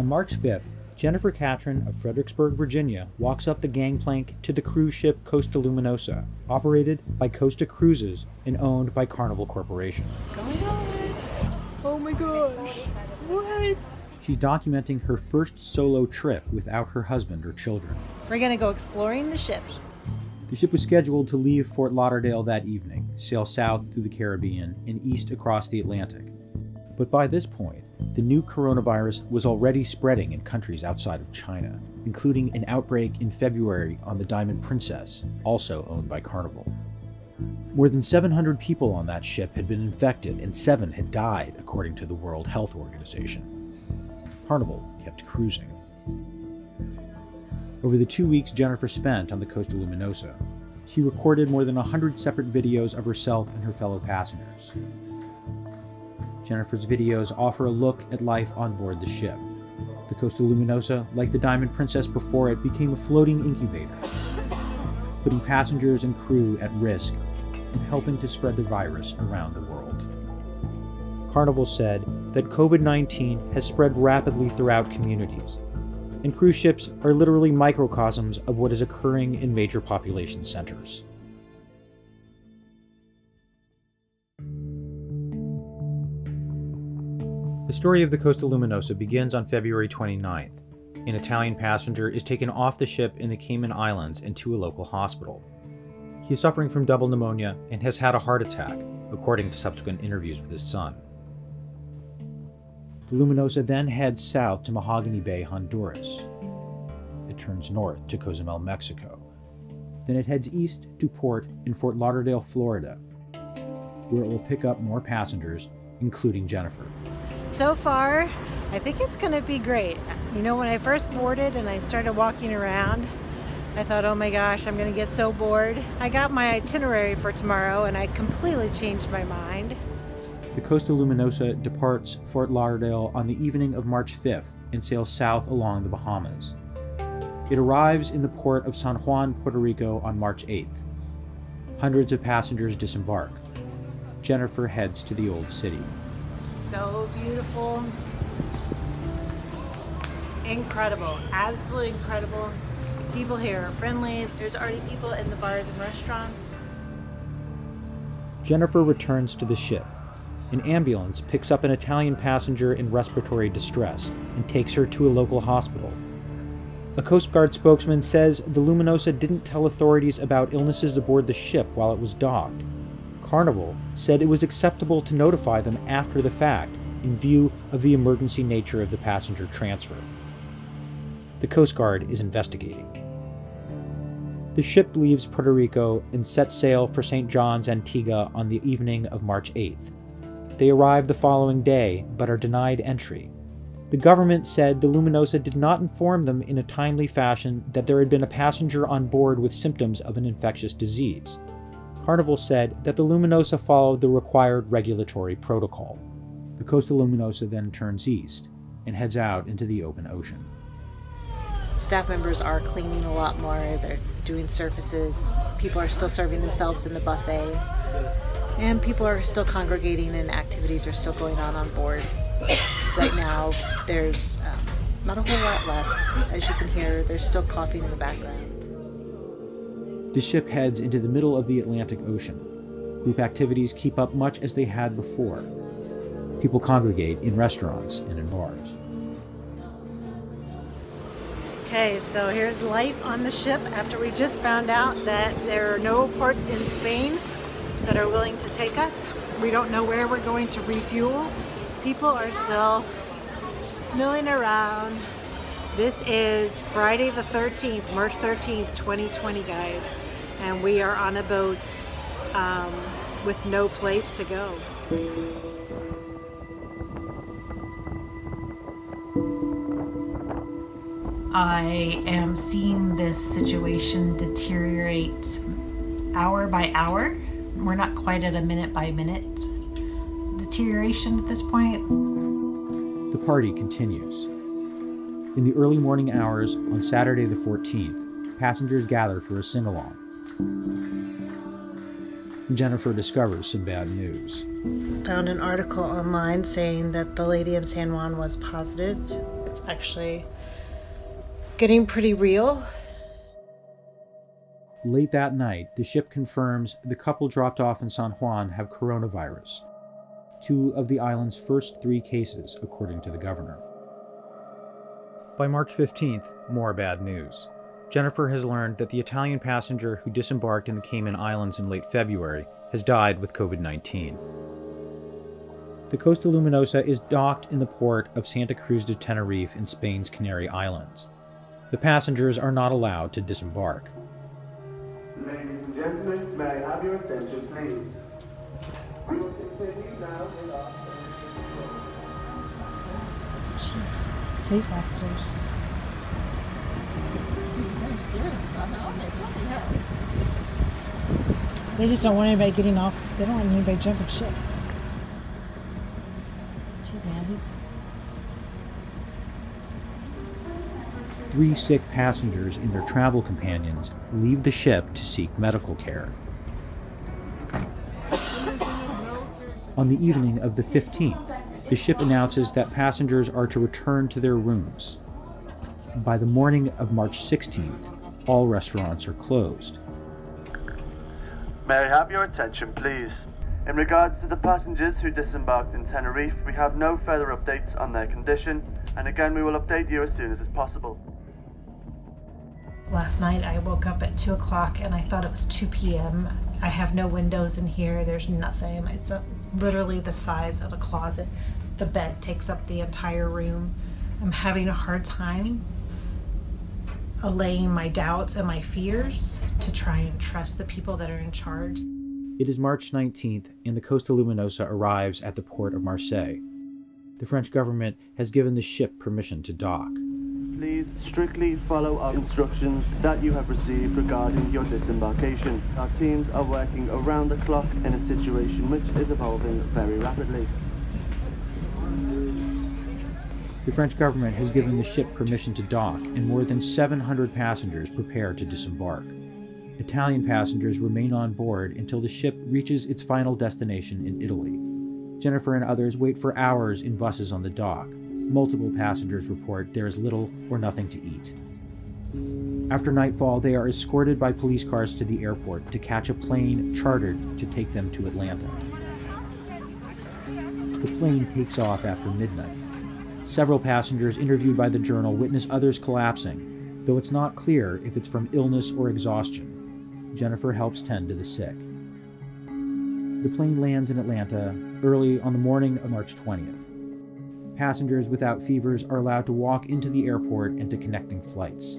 On March 5th, Jennifer Catron of Fredericksburg, Virginia, walks up the gangplank to the cruise ship Costa Luminosa, operated by Costa Cruises and owned by Carnival Corporation. Going on. Oh my gosh. What? She's documenting her first solo trip without her husband or children. We're gonna go exploring the ship. The ship was scheduled to leave Fort Lauderdale that evening, sail south through the Caribbean, and east across the Atlantic. But by this point, the new coronavirus was already spreading in countries outside of China, including an outbreak in February on the Diamond Princess, also owned by Carnival. More than 700 people on that ship had been infected, and seven had died, according to the World Health Organization. Carnival kept cruising. Over the two weeks Jennifer spent on the Costa Luminosa, she recorded more than 100 separate videos of herself and her fellow passengers. Jennifer's videos offer a look at life on board the ship. The Costa Luminosa, like the Diamond Princess before it, became a floating incubator, putting passengers and crew at risk and helping to spread the virus around the world. Carnival said that COVID 19 has spread rapidly throughout communities, and cruise ships are literally microcosms of what is occurring in major population centers. The story of the Costa Luminosa begins on February 29th. An Italian passenger is taken off the ship in the Cayman Islands and to a local hospital. He is suffering from double pneumonia and has had a heart attack, according to subsequent interviews with his son. The Luminosa then heads south to Mahogany Bay, Honduras. It turns north to Cozumel, Mexico. Then it heads east to port in Fort Lauderdale, Florida, where it will pick up more passengers, including Jennifer. So far, I think it's going to be great. You know, when I first boarded and I started walking around, I thought, oh my gosh, I'm going to get so bored. I got my itinerary for tomorrow and I completely changed my mind. The Costa Luminosa departs Fort Lauderdale on the evening of March 5th and sails south along the Bahamas. It arrives in the port of San Juan, Puerto Rico on March 8th. Hundreds of passengers disembark. Jennifer heads to the old city. So beautiful. Incredible. Absolutely incredible. People here are friendly. There's already people in the bars and restaurants. Jennifer returns to the ship. An ambulance picks up an Italian passenger in respiratory distress and takes her to a local hospital. A Coast Guard spokesman says the Luminosa didn't tell authorities about illnesses aboard the ship while it was docked. Carnival said it was acceptable to notify them after the fact in view of the emergency nature of the passenger transfer. The Coast Guard is investigating. The ship leaves Puerto Rico and sets sail for St. John's, Antigua on the evening of March 8th. They arrive the following day but are denied entry. The government said the Luminosa did not inform them in a timely fashion that there had been a passenger on board with symptoms of an infectious disease. Carnival said that the Luminosa followed the required regulatory protocol. The Costa Luminosa then turns east and heads out into the open ocean. Staff members are cleaning a lot more, they're doing surfaces, people are still serving themselves in the buffet, and people are still congregating and activities are still going on on board. right now, there's um, not a whole lot left. As you can hear, there's still coughing in the background. The ship heads into the middle of the Atlantic Ocean. Group activities keep up much as they had before. People congregate in restaurants and in bars. Okay, so here's life on the ship after we just found out that there are no ports in Spain that are willing to take us. We don't know where we're going to refuel. People are still milling around. This is Friday the 13th, March 13th, 2020, guys. And we are on a boat um, with no place to go. I am seeing this situation deteriorate hour by hour. We're not quite at a minute by minute deterioration at this point. The party continues. In the early morning hours on Saturday the 14th, passengers gather for a sing along. Jennifer discovers some bad news. Found an article online saying that the lady in San Juan was positive. It's it's actually getting pretty real. Late that night, the ship confirms the couple dropped off in San Juan have coronavirus, two of the island's first three cases, according to the governor. By March 15th, more bad news. Jennifer has learned that the Italian passenger who disembarked in the Cayman Islands in late February has died with COVID 19. The Costa Luminosa is docked in the port of Santa Cruz de Tenerife in Spain's Canary Islands. The passengers are not allowed to disembark. Ladies and gentlemen, may I have your attention, please? We will continue now in our... Police officers. They just don't want anybody getting off. They don't want anybody jumping ship. He's Three sick passengers and their travel companions leave the ship to seek medical care. On the evening of the 15th, the ship announces that passengers are to return to their rooms. By the morning of March 16th, all restaurants are closed. May I have your attention, please? In regards to the passengers who disembarked in Tenerife, we have no further updates on their condition, and again we will update you as soon as is possible. Last night I woke up at 2 o'clock and I thought it was 2 p.m. I have no windows in here, there's nothing. It's a, literally the size of a closet. The bed takes up the entire room. I'm having a hard time allaying my doubts and my fears to try and trust the people that are in charge. It is March 19th, and the Costa Luminosa arrives at the port of Marseille. The French government has given the ship permission to dock. Please strictly follow our instructions that you have received regarding your disembarkation. Our teams are working around the clock in a situation which is evolving very rapidly. The French government has given the ship permission to dock, and more than 700 passengers prepare to disembark. Italian passengers remain on board until the ship reaches its final destination in Italy. Jennifer and others wait for hours in buses on the dock. Multiple passengers report there is little or nothing to eat. After nightfall, they are escorted by police cars to the airport to catch a plane chartered to take them to Atlanta. The plane takes off after midnight. Several passengers interviewed by the journal witness others collapsing, though it's not clear if it's from illness or exhaustion. Jennifer helps tend to the sick. The plane lands in Atlanta early on the morning of March 20th. Passengers without fevers are allowed to walk into the airport and to connecting flights.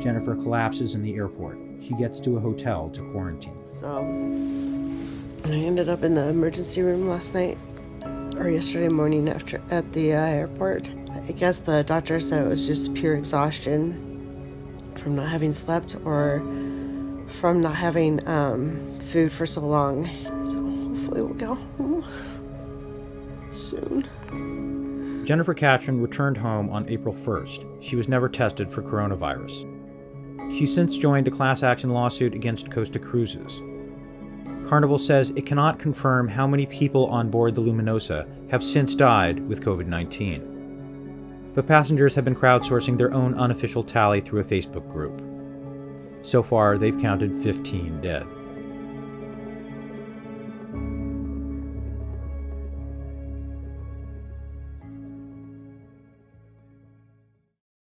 Jennifer collapses in the airport. She gets to a hotel to quarantine. So I ended up in the emergency room last night or yesterday morning after at the uh, airport. I guess the doctor said it was just pure exhaustion from not having slept or from not having um, food for so long. So hopefully we'll go home soon. Jennifer Catron returned home on April 1st. She was never tested for coronavirus. She since joined a class action lawsuit against Costa Cruises. Carnival says it cannot confirm how many people on board the Luminosa have since died with COVID 19. But passengers have been crowdsourcing their own unofficial tally through a Facebook group. So far, they've counted 15 dead.